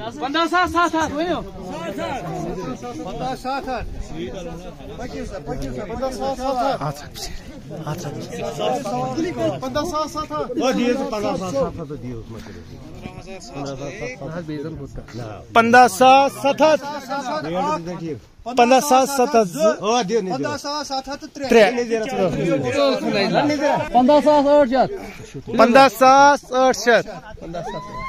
बंदा साथ साथ हाथ वयो बंदा साथ हाथ पकियो सर पकियो सर बंदा साथ साथ हाथ हाथ हाथ बंदा साथ साथ हाथ वो दिए तो बंदा साथ साथ तो दिए उसमें करो पंद्रह सात सत पंद्रह सात सत पंद्रह सात सत त्रे पंद्रह सात आठ पंद्रह सात आठ शत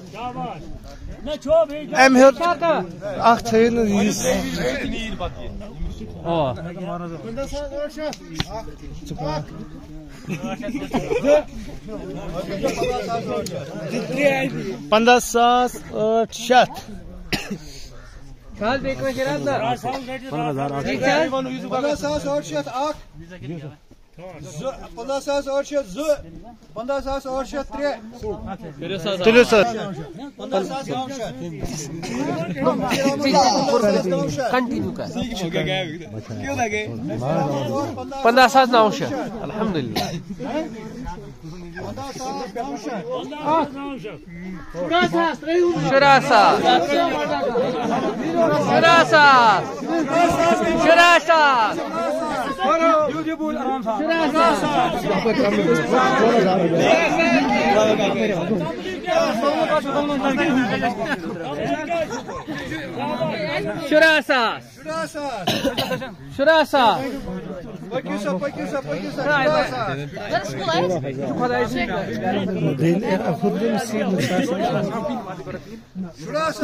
Emhör Akçay'ın yüz. O. Çıkma. पंद्रह सास शत पंद्रह हजार पंद्रह सास और शत आठ پندہ ساس ٲٹھ شیٚتھ زٕ پندہ ساس ٲٹھ شیٚتھ ترٛےٚ تُلِو سا پندہ ساس نو الحمدُ اللہ Şurasa. Şurasa. Şurasa. Şurasa. Şurası. Şurası. Şurası.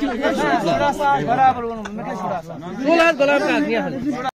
بڑوں گلا